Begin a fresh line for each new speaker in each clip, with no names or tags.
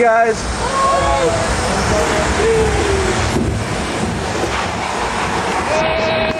guys. Hey,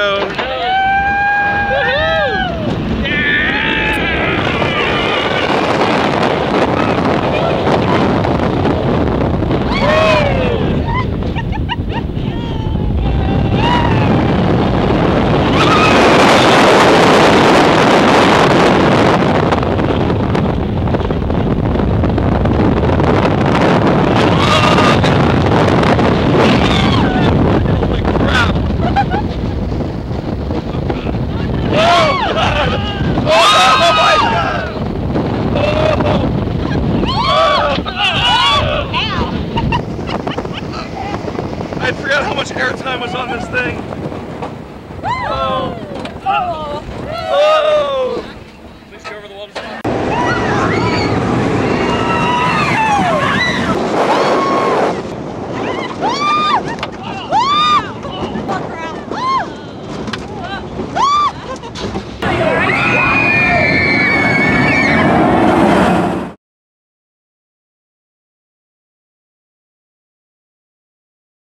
go. Oh, I forgot how much airtime was on this thing.